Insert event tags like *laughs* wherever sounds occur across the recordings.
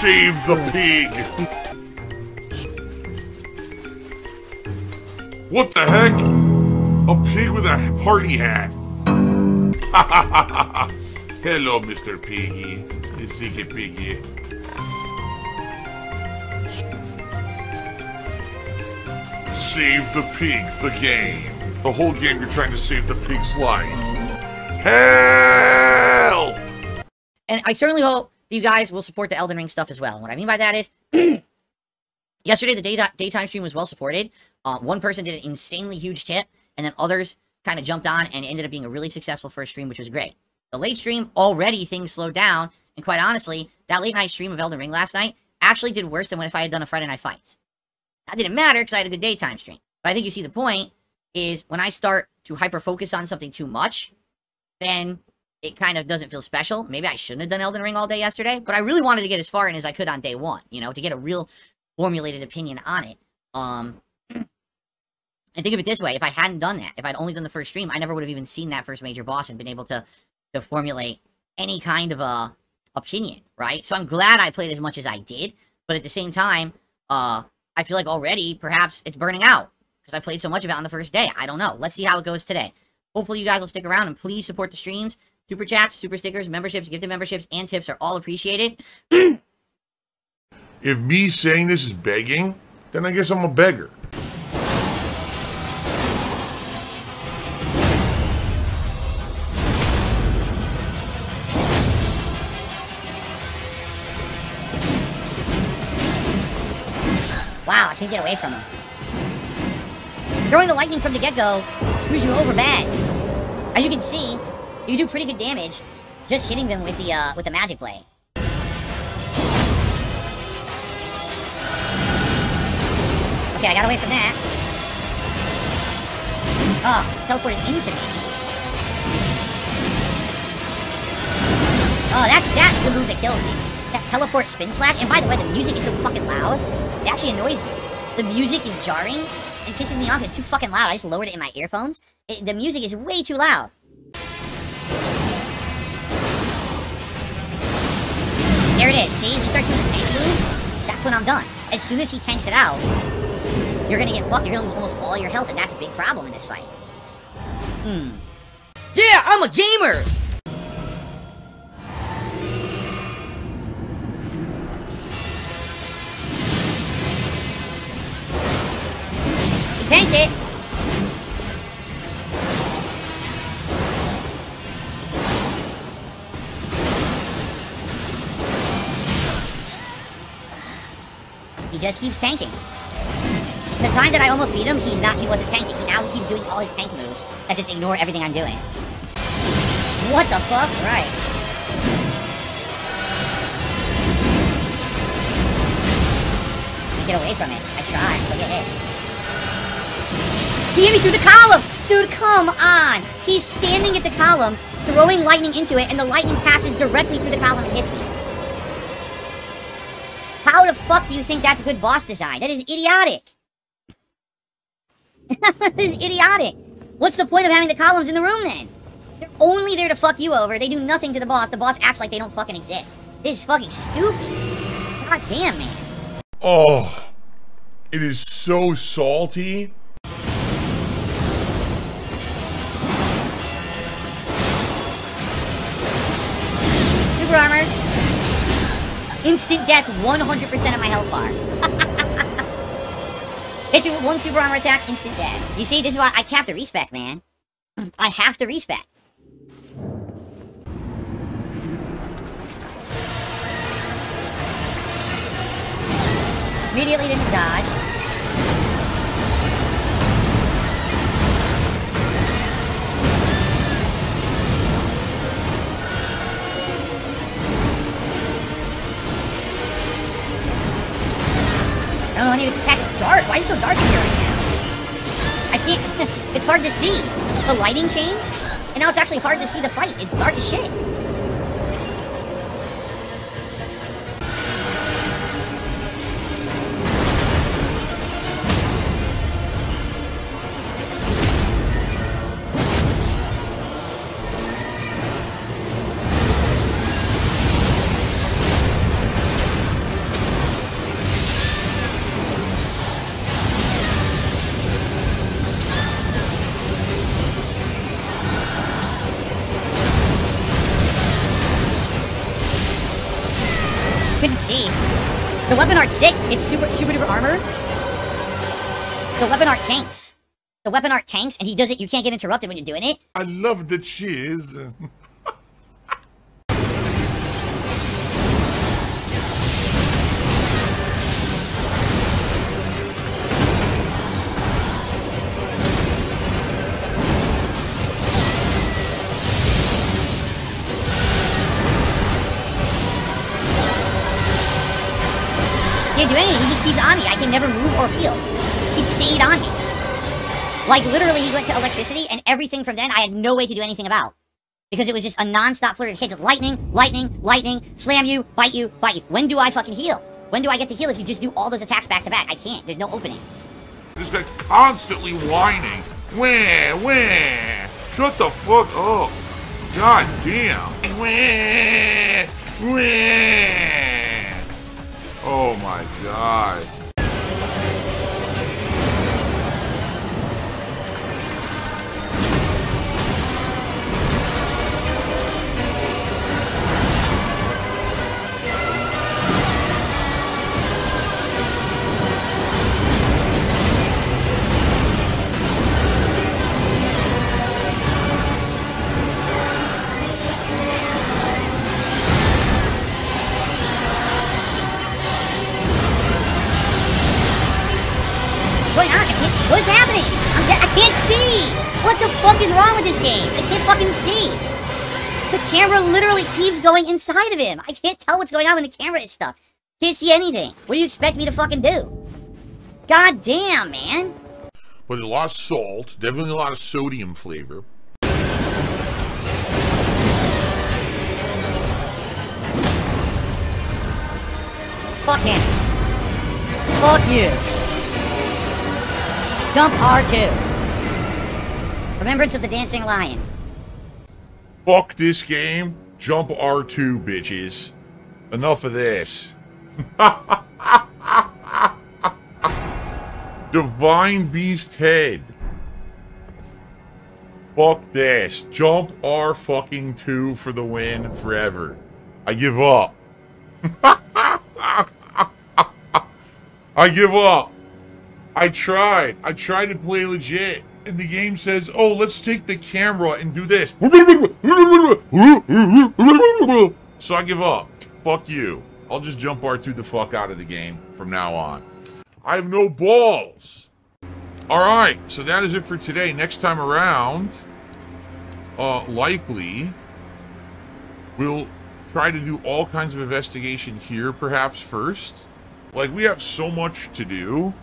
Save the pig! What the heck? A pig with a party hat. *laughs* Hello, Mr. Piggy. Ziggy Piggy. Save the pig, the game. The whole game you're trying to save the pig's life. Help! And I certainly hope you guys will support the Elden Ring stuff as well. What I mean by that is, *clears throat* yesterday the day daytime stream was well supported. Um, one person did an insanely huge tip, and then others kind of jumped on and ended up being a really successful first stream, which was great. The late stream, already things slowed down, and quite honestly, that late night stream of Elden Ring last night actually did worse than when if I had done a Friday Night Fights. That didn't matter because I had a good daytime stream. But I think you see the point is when I start to hyper focus on something too much, then it kind of doesn't feel special. Maybe I shouldn't have done Elden Ring all day yesterday, but I really wanted to get as far in as I could on day one, you know, to get a real formulated opinion on it. Um, *clears throat* and think of it this way, if I hadn't done that, if I'd only done the first stream, I never would have even seen that first major boss and been able to, to formulate any kind of a opinion, right? So I'm glad I played as much as I did, but at the same time, uh, I feel like already, perhaps, it's burning out, because I played so much of it on the first day. I don't know. Let's see how it goes today. Hopefully you guys will stick around, and please support the streams. Super chats, super stickers, memberships, gifted memberships, and tips are all appreciated. if me saying this is begging, then I guess I'm a beggar. Wow, I can't get away from him. Throwing the lightning from the get-go screws you over bad. As you can see, you do pretty good damage just hitting them with the, uh, with the magic blade. Okay, I got away from that. Oh, teleported into me. Oh, that's, that's the move that kills me. That teleport spin slash. And by the way, the music is so fucking loud. It actually annoys me. The music is jarring and pisses me off. It's too fucking loud. I just lowered it in my earphones. It, the music is way too loud. There it is. See? You start doing tank moves, that's when I'm done. As soon as he tanks it out, you're gonna get fucked. You're gonna lose almost all your health, and that's a big problem in this fight. Hmm. Yeah, I'm a gamer! Just keeps tanking. The time that I almost beat him, he's not, he wasn't tanking. He now keeps doing all his tank moves that just ignore everything I'm doing. What the fuck? Right. Get away from it. I tried. Look at it. He hit me through the column! Dude, come on! He's standing at the column, throwing lightning into it, and the lightning passes directly through the column and hits me. How the fuck do you think that's a good boss design? That is idiotic. *laughs* that is idiotic. What's the point of having the columns in the room then? They're only there to fuck you over. They do nothing to the boss. The boss acts like they don't fucking exist. This is fucking stupid. God damn, man. Oh, it is so salty. Instant death, 100% of my health bar. Hits me with one super armor attack, instant death. You see, this is why I have to respec, man. I have to respec. Immediately didn't dodge. Dark. Why is it so dark in here right now? I can't... *laughs* it's hard to see. The lighting changed, and now it's actually hard to see the fight. It's dark as shit. See. The weapon art's sick. It's super super duper armor. The weapon art tanks. The weapon art tanks, and he does it. You can't get interrupted when you're doing it. I love the cheese. *laughs* Can't do anything. He just keeps on me. I can never move or heal. He stayed on me. Like literally, he went to electricity, and everything from then I had no way to do anything about. Because it was just a non-stop flurry of hits. Lightning, lightning, lightning, slam you, bite you, bite you. When do I fucking heal? When do I get to heal if you just do all those attacks back to back? I can't. There's no opening. This guy constantly whining. Wah, wah. Shut the fuck up. God damn. Wah, wah. Oh my god. With this game? I can't fucking see! The camera literally keeps going inside of him. I can't tell what's going on when the camera is stuck. Can't see anything. What do you expect me to fucking do? God damn, man. But a lot of salt, definitely a lot of sodium flavor. Fuck him. Fuck you. Jump R2. Remembrance of the Dancing Lion. Fuck this game. Jump R2, bitches. Enough of this. *laughs* Divine Beast Head. Fuck this. Jump R fucking 2 for the win forever. I give up. *laughs* I give up. I tried. I tried to play legit. And the game says, oh, let's take the camera and do this. So I give up. Fuck you. I'll just jump R2 the fuck out of the game from now on. I have no balls. Alright, so that is it for today. Next time around, uh, likely, we'll try to do all kinds of investigation here perhaps first. Like, we have so much to do.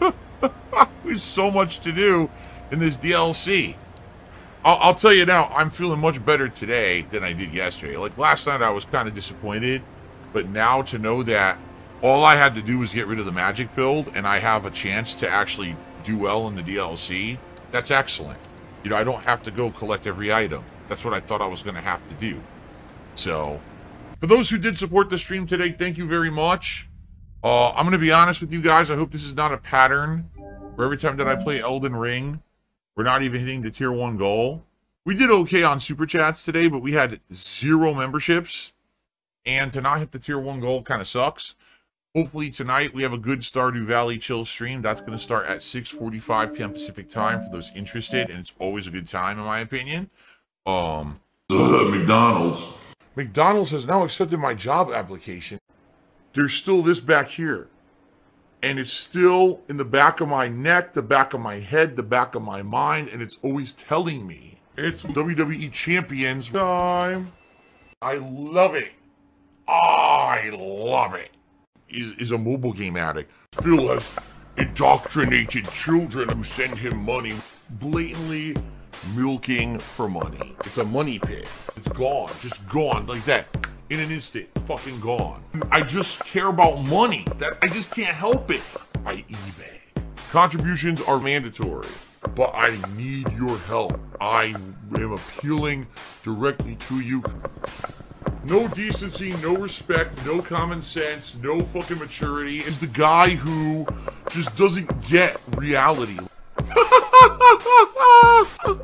*laughs* we have so much to do in this DLC. I'll, I'll, tell you now, I'm feeling much better today than I did yesterday. Like, last night I was kind of disappointed, but now to know that all I had to do was get rid of the magic build and I have a chance to actually do well in the DLC, that's excellent. You know, I don't have to go collect every item. That's what I thought I was going to have to do. So, for those who did support the stream today, thank you very much. Uh, I'm going to be honest with you guys. I hope this is not a pattern where every time that I play Elden Ring, we're not even hitting the tier 1 goal. We did okay on Super Chats today, but we had zero memberships. And to not hit the tier 1 goal kind of sucks. Hopefully tonight we have a good Stardew Valley chill stream. That's going to start at 6:45 p.m. Pacific time for those interested, and it's always a good time in my opinion. Um, McDonald's. McDonald's has now accepted my job application. There's still this back here, and it's still in the back of my neck, the back of my head, the back of my mind, and it's always telling me it's WWE Champions time. I love it. I love it is, is a mobile game addict. Phil has indoctrinated children who send him money, blatantly milking for money. It's a money pit. It's gone, just gone like that. In an instant, fucking gone. I just care about money. That I just can't help it. I eBay. Contributions are mandatory, but I need your help. I am appealing directly to you. No decency, no respect, no common sense, no fucking maturity is the guy who just doesn't get reality. *laughs*